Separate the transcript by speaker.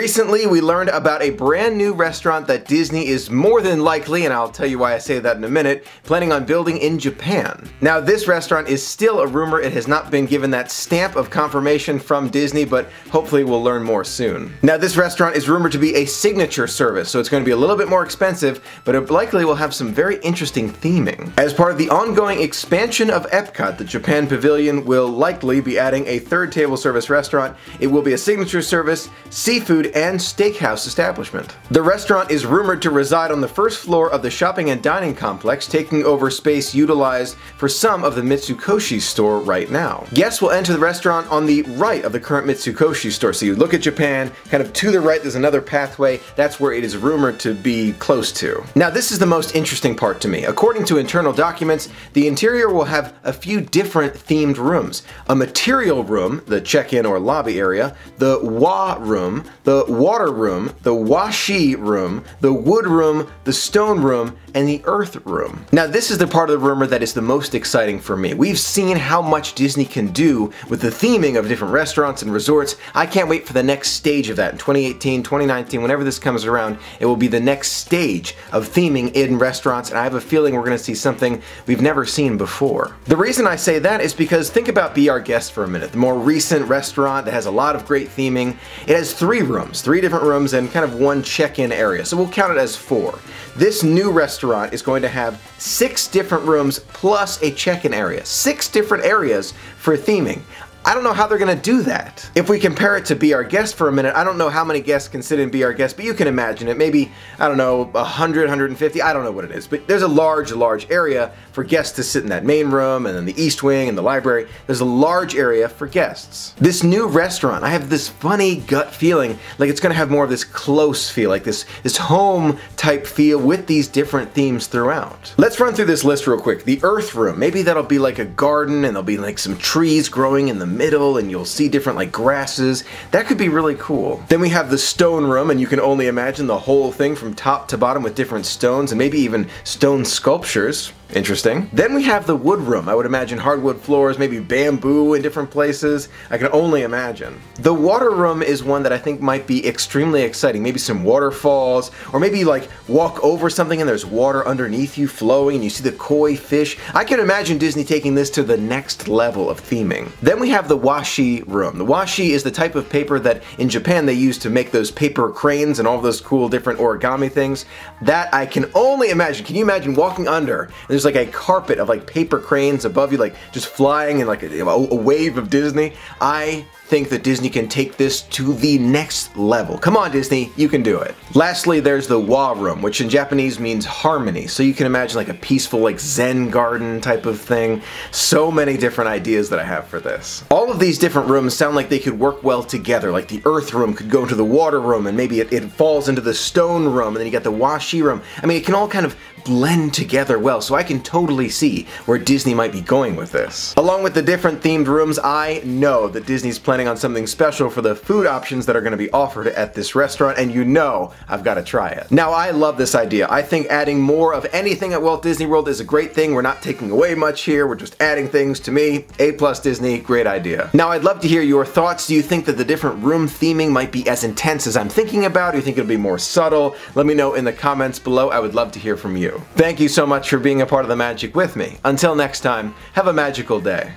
Speaker 1: Recently, we learned about a brand new restaurant that Disney is more than likely, and I'll tell you why I say that in a minute, planning on building in Japan. Now, this restaurant is still a rumor. It has not been given that stamp of confirmation from Disney, but hopefully we'll learn more soon. Now, this restaurant is rumored to be a signature service, so it's going to be a little bit more expensive, but it likely will have some very interesting theming. As part of the ongoing expansion of Epcot, the Japan Pavilion will likely be adding a third table service restaurant. It will be a signature service, seafood and steakhouse establishment. The restaurant is rumored to reside on the first floor of the shopping and dining complex, taking over space utilized for some of the Mitsukoshi store right now. Guests will enter the restaurant on the right of the current Mitsukoshi store. So you look at Japan, kind of to the right there's another pathway, that's where it is rumored to be close to. Now this is the most interesting part to me. According to internal documents, the interior will have a few different themed rooms. A material room, the check-in or lobby area, the wa room, the water room, the washi room, the wood room, the stone room, and the earth room. Now this is the part of the rumor that is the most exciting for me. We've seen how much Disney can do with the theming of different restaurants and resorts. I can't wait for the next stage of that in 2018, 2019, whenever this comes around, it will be the next stage of theming in restaurants and I have a feeling we're going to see something we've never seen before. The reason I say that is because think about Be Our Guest for a minute, the more recent restaurant that has a lot of great theming. It has three rooms, three different rooms and kind of one check-in area, so we'll count it as four. This new restaurant is going to have six different rooms plus a check-in area. Six different areas for theming. I don't know how they're gonna do that. If we compare it to Be Our Guest for a minute, I don't know how many guests can sit in Be Our Guest, but you can imagine it. Maybe, I don't know, 100, 150, I don't know what it is. But there's a large, large area for guests to sit in that main room, and then the East Wing and the library. There's a large area for guests. This new restaurant, I have this funny gut feeling like it's gonna have more of this close feel, like this, this home type feel with these different themes throughout. Let's run through this list real quick. The Earth Room, maybe that'll be like a garden and there'll be like some trees growing in the middle and you'll see different like grasses. That could be really cool. Then we have the stone room and you can only imagine the whole thing from top to bottom with different stones and maybe even stone sculptures. Interesting. Then we have the wood room. I would imagine hardwood floors, maybe bamboo in different places. I can only imagine. The water room is one that I think might be extremely exciting. Maybe some waterfalls, or maybe like walk over something and there's water underneath you flowing and you see the koi fish. I can imagine Disney taking this to the next level of theming. Then we have the washi room. The washi is the type of paper that in Japan they use to make those paper cranes and all those cool different origami things. That I can only imagine. Can you imagine walking under there's like a carpet of like paper cranes above you, like just flying in like a, a wave of Disney. I think that Disney can take this to the next level. Come on Disney, you can do it. Lastly, there's the Wa Room, which in Japanese means harmony. So you can imagine like a peaceful like Zen garden type of thing. So many different ideas that I have for this. All of these different rooms sound like they could work well together. Like the earth room could go into the water room and maybe it, it falls into the stone room and then you got the washi room. I mean, it can all kind of blend together well, so I can totally see where Disney might be going with this. Along with the different themed rooms, I know that Disney's planning on something special for the food options that are going to be offered at this restaurant, and you know I've got to try it. Now, I love this idea. I think adding more of anything at Walt Disney World is a great thing. We're not taking away much here, we're just adding things to me. A plus Disney, great idea. Now, I'd love to hear your thoughts. Do you think that the different room theming might be as intense as I'm thinking about? Do you think it'll be more subtle? Let me know in the comments below. I would love to hear from you. Thank you so much for being a part of the magic with me. Until next time, have a magical day.